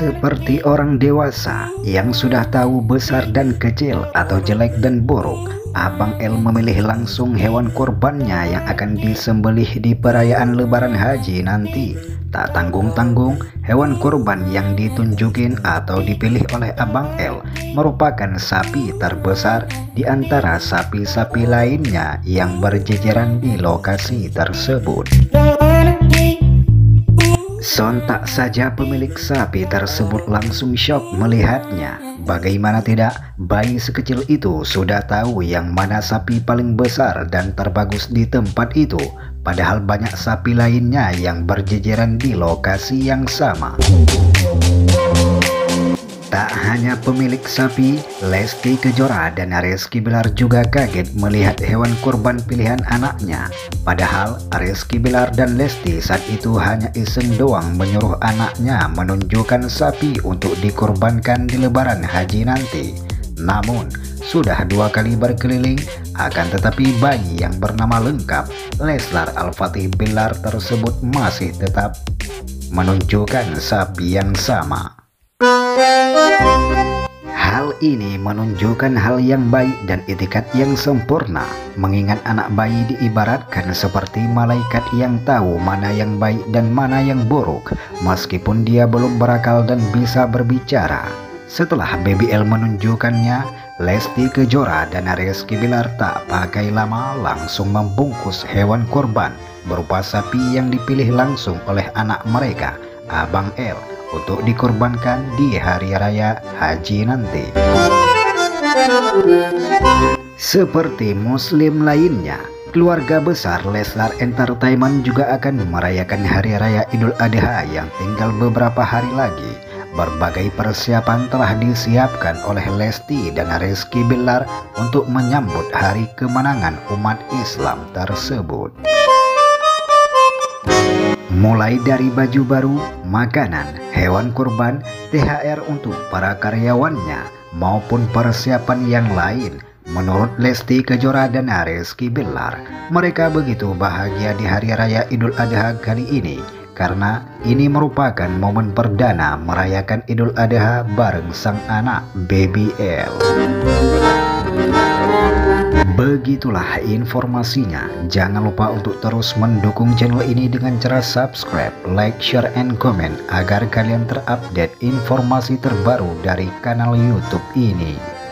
Seperti orang dewasa yang sudah tahu besar dan kecil atau jelek dan buruk, Abang El memilih langsung hewan kurbannya yang akan disembelih di perayaan lebaran haji nanti. Tak tanggung-tanggung, hewan kurban yang ditunjukin atau dipilih oleh Abang El merupakan sapi terbesar di antara sapi-sapi lainnya yang berjejeran di lokasi tersebut. Sontak saja pemilik sapi tersebut langsung shock melihatnya. Bagaimana tidak, bayi sekecil itu sudah tahu yang mana sapi paling besar dan terbagus di tempat itu. Padahal banyak sapi lainnya yang berjejeran di lokasi yang sama. Hanya pemilik sapi, Lesti Kejora dan Rizky Bilar juga kaget melihat hewan kurban pilihan anaknya. Padahal Rizky Bilar dan Lesti saat itu hanya iseng doang menyuruh anaknya menunjukkan sapi untuk dikorbankan di lebaran haji nanti. Namun, sudah dua kali berkeliling, akan tetapi bayi yang bernama lengkap Leslar Al-Fatih Bilar tersebut masih tetap menunjukkan sapi yang sama. Hal ini menunjukkan hal yang baik dan etikat yang sempurna, mengingat anak bayi diibaratkan seperti malaikat yang tahu mana yang baik dan mana yang buruk, meskipun dia belum berakal dan bisa berbicara. Setelah BBL menunjukkannya, Lesti Kejora dan Rizky Bilar tak pakai lama langsung membungkus hewan kurban berupa sapi yang dipilih langsung oleh anak mereka, Abang El untuk dikorbankan di hari raya haji nanti. Seperti muslim lainnya, keluarga besar Leslar Entertainment juga akan merayakan hari raya Idul Adha yang tinggal beberapa hari lagi. Berbagai persiapan telah disiapkan oleh Lesti dan Rizky Billar untuk menyambut hari kemenangan umat Islam tersebut. Mulai dari baju baru, makanan, hewan kurban, THR untuk para karyawannya, maupun persiapan yang lain. Menurut Lesti Kejora dan Rizky Billar, mereka begitu bahagia di Hari Raya Idul Adha kali ini karena ini merupakan momen perdana merayakan Idul Adha bareng sang anak Baby L. Begitulah informasinya. Jangan lupa untuk terus mendukung channel ini dengan cara subscribe, like, share, and comment agar kalian terupdate informasi terbaru dari kanal YouTube ini.